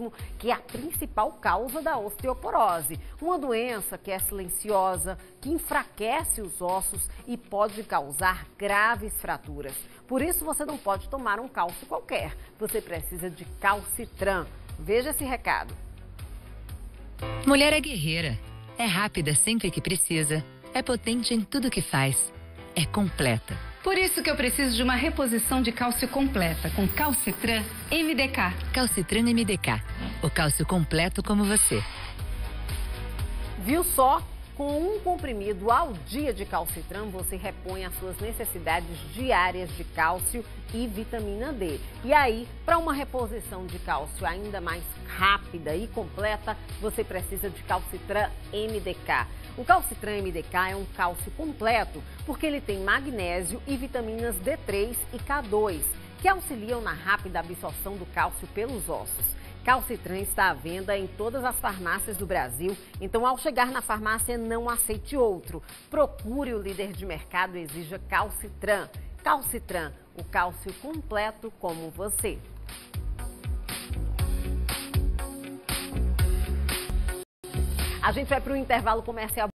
reumatismo, que é a principal causa da osteoporose. Uma doença que é silenciosa, que enfraquece os ossos e pode causar graves fraturas. Por isso, você não pode tomar um cálcio qualquer. Você precisa de calcitran. Veja esse recado. Mulher é guerreira. É rápida sempre que precisa. É potente em tudo que faz. É completa. Por isso que eu preciso de uma reposição de cálcio completa com Calcitran MDK. Calcitran MDK. O cálcio completo como você. Viu só? Com um comprimido ao dia de calcitran, você repõe as suas necessidades diárias de cálcio e vitamina D. E aí, para uma reposição de cálcio ainda mais rápida e completa, você precisa de calcitran MDK. O calcitran MDK é um cálcio completo porque ele tem magnésio e vitaminas D3 e K2, que auxiliam na rápida absorção do cálcio pelos ossos. Calcitran está à venda em todas as farmácias do Brasil, então ao chegar na farmácia não aceite outro. Procure o líder de mercado e exija Calcitran. Calcitran, o cálcio completo como você. A gente vai para o intervalo comercial.